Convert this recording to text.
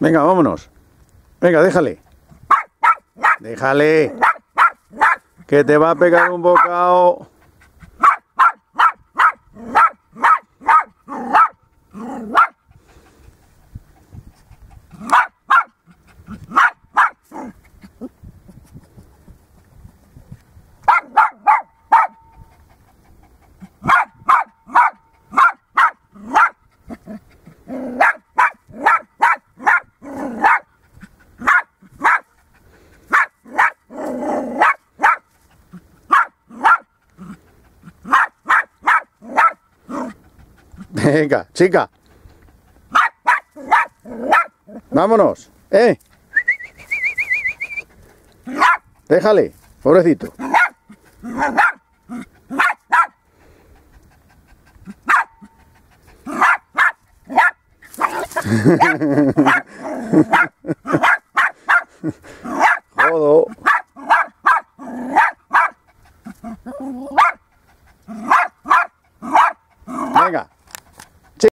Venga, vámonos. Venga, déjale. Déjale. Que te va a pegar un bocado. Venga, chica. Vámonos. ¿Eh? Déjale, pobrecito. Jodo. Venga.